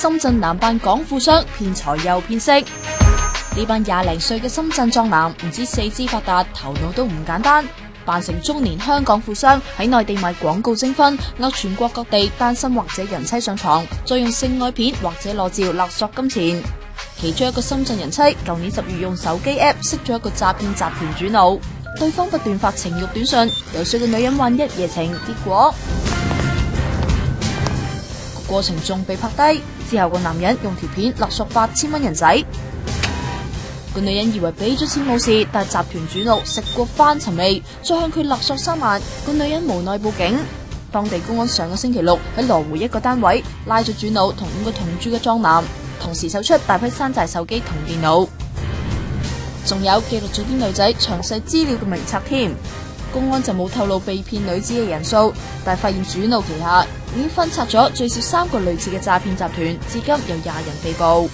深圳男扮港富商骗财又骗色，呢班廿零岁嘅深圳壮男唔知四肢发达，头脑都唔简单，扮成中年香港富商喺内地卖广告征婚，勾全国各地单身或者人妻上床，再用性爱片或者裸照勒索金钱。其中一个深圳人妻，旧年十月用手机 app 识咗一个诈骗集团主脑，对方不断发情欲短信，又说个女人玩一夜情，结果。过程仲被拍低，之后个男人用条片勒索八千蚊人仔，个女人以为俾咗钱冇事，但集团主脑食过翻寻味，再向佢勒索三万，个女人无奈报警。当地公安上个星期六喺罗湖一个单位拉咗主脑同五个同住嘅庄男，同时搜出大批山寨手机同电脑，仲有记录咗啲女仔详细资料嘅名册添。公安就冇透露被骗女子嘅人数，但发现主脑旗下已经分拆咗最少三个类似嘅诈骗集团，至今有廿人被捕。